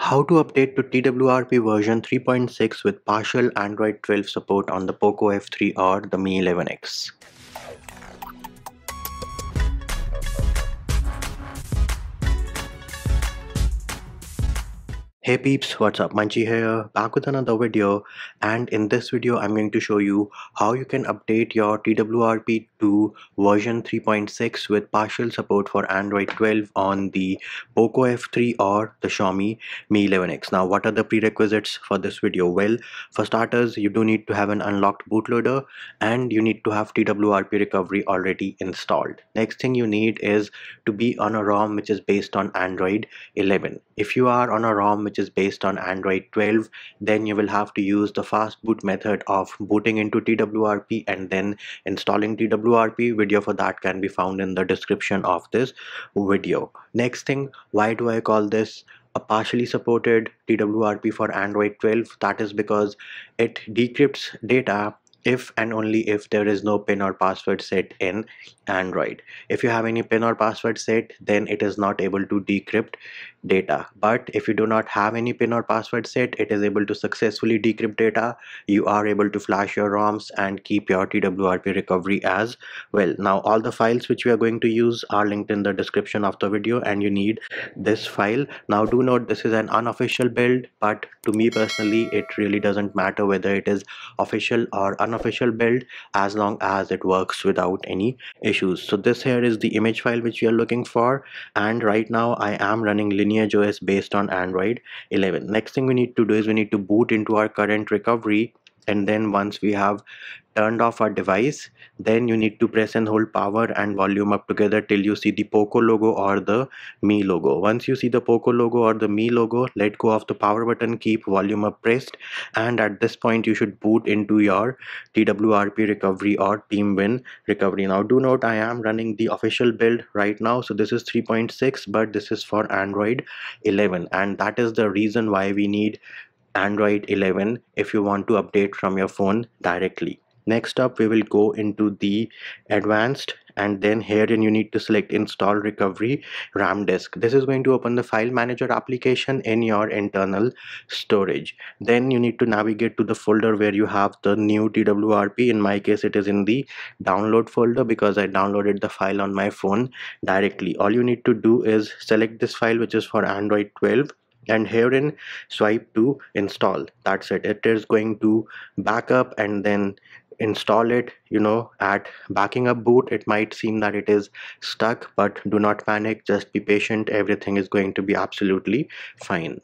How to update to TWRP version 3.6 with partial Android 12 support on the POCO F3 or the Mi 11X. Hey peeps, what's up? Munchy here, back with another video and in this video I'm going to show you how you can update your TWRP to version 3.6 with partial support for Android 12 on the POCO F3 or the Xiaomi Mi 11X. Now what are the prerequisites for this video? Well, for starters you do need to have an unlocked bootloader and you need to have TWRP recovery already installed. Next thing you need is to be on a ROM which is based on Android 11. If you are on a ROM which is based on Android 12 then you will have to use the fast boot method of booting into TWRP and then installing TWRP video for that can be found in the description of this video. Next thing why do I call this a partially supported TWRP for Android 12 that is because it decrypts data if and only if there is no pin or password set in Android. If you have any pin or password set, then it is not able to decrypt data. But if you do not have any pin or password set, it is able to successfully decrypt data. You are able to flash your ROMs and keep your TWRP recovery as well. Now, all the files which we are going to use are linked in the description of the video and you need this file. Now, do note this is an unofficial build, but to me personally, it really doesn't matter whether it is official or unofficial build as long as it works without any issues. So this here is the image file which we are looking for. And right now I am running Lineage OS based on Android 11 next thing we need to do is we need to boot into our current recovery and then once we have turned off our device then you need to press and hold power and volume up together till you see the poco logo or the mi logo. Once you see the poco logo or the mi logo let go of the power button keep volume up pressed and at this point you should boot into your twrp recovery or teamwin recovery. Now do note i am running the official build right now so this is 3.6 but this is for android 11 and that is the reason why we need Android 11 if you want to update from your phone directly. Next up we will go into the advanced and then herein you need to select install recovery RAM disk. This is going to open the file manager application in your internal storage. Then you need to navigate to the folder where you have the new TWRP. In my case it is in the download folder because I downloaded the file on my phone directly. All you need to do is select this file which is for Android 12 and herein swipe to install. That's it. It is going to backup and then install it you know at backing up boot. It might seem that it is stuck but do not panic. Just be patient. Everything is going to be absolutely fine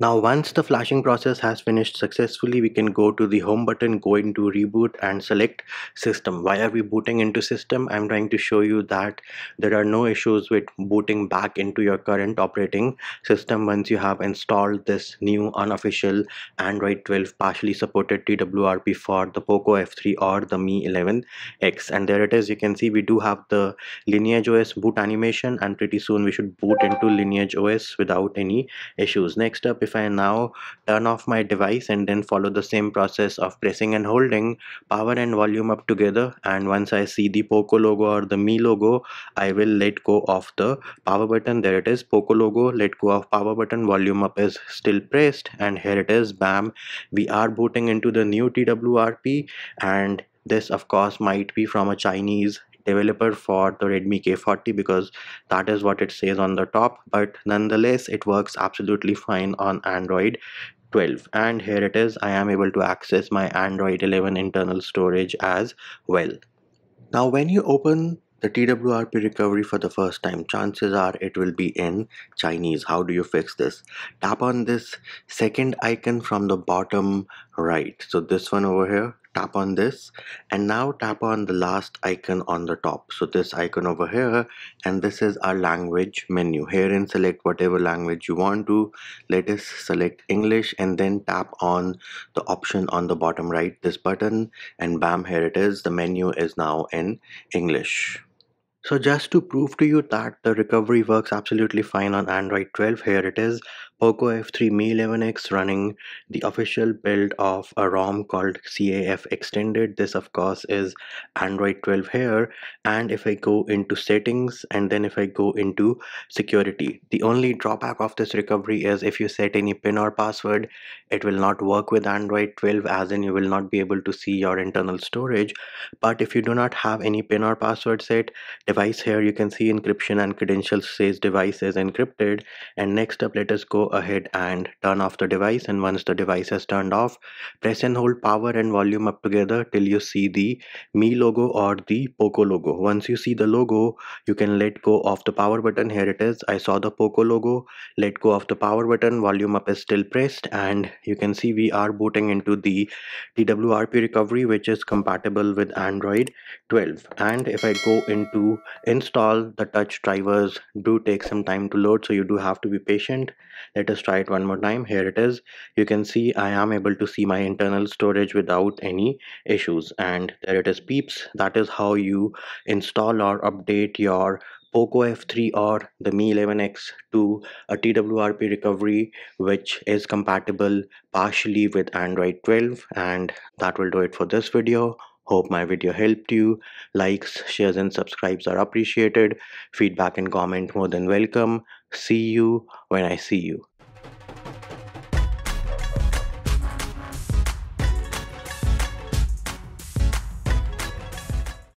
now once the flashing process has finished successfully, we can go to the home button, go into reboot and select system. Why are we booting into system? I'm trying to show you that there are no issues with booting back into your current operating system once you have installed this new unofficial Android 12 partially supported TWRP for the POCO F3 or the Mi 11X. And there it is, you can see we do have the Lineage OS boot animation and pretty soon we should boot into Lineage OS without any issues. Next up, if I now turn off my device and then follow the same process of pressing and holding power and volume up together. And once I see the Poco logo or the Mi logo I will let go of the power button. There it is Poco logo let go of power button volume up is still pressed. And here it is bam we are booting into the new TWRP and this of course might be from a Chinese developer for the Redmi K40 because that is what it says on the top but nonetheless it works absolutely fine on Android 12 and here it is I am able to access my Android 11 internal storage as well. Now when you open the TWRP recovery for the first time chances are it will be in Chinese. How do you fix this? Tap on this second icon from the bottom right. So this one over here tap on this. And now tap on the last icon on the top. So this icon over here and this is our language menu. Here, herein select whatever language you want to let us select English and then tap on the option on the bottom right this button and bam here it is. The menu is now in English. So just to prove to you that the recovery works absolutely fine on Android 12, here it is. POCO F3 Mi 11X running the official build of a ROM called CAF extended. This of course is Android 12 here. And if I go into settings and then if I go into security the only drawback of this recovery is if you set any pin or password it will not work with Android 12 as in you will not be able to see your internal storage. But if you do not have any pin or password set device here you can see encryption and credentials says device is encrypted. And next up let us ahead and turn off the device. And once the device is turned off press and hold power and volume up together till you see the Mi logo or the POCO logo. Once you see the logo you can let go of the power button. Here it is. I saw the POCO logo. Let go of the power button. Volume up is still pressed. And you can see we are booting into the TWRP recovery which is compatible with Android 12 and if I go into install the touch drivers do take some time to load. So you do have to be patient let us try it one more time here it is you can see I am able to see my internal storage without any issues and there it is peeps that is how you install or update your POCO F3 or the Mi 11X to a TWRP recovery which is compatible partially with Android 12 and that will do it for this video. Hope my video helped you. Likes, shares and subscribes are appreciated. Feedback and comment more than welcome. See you when I see you.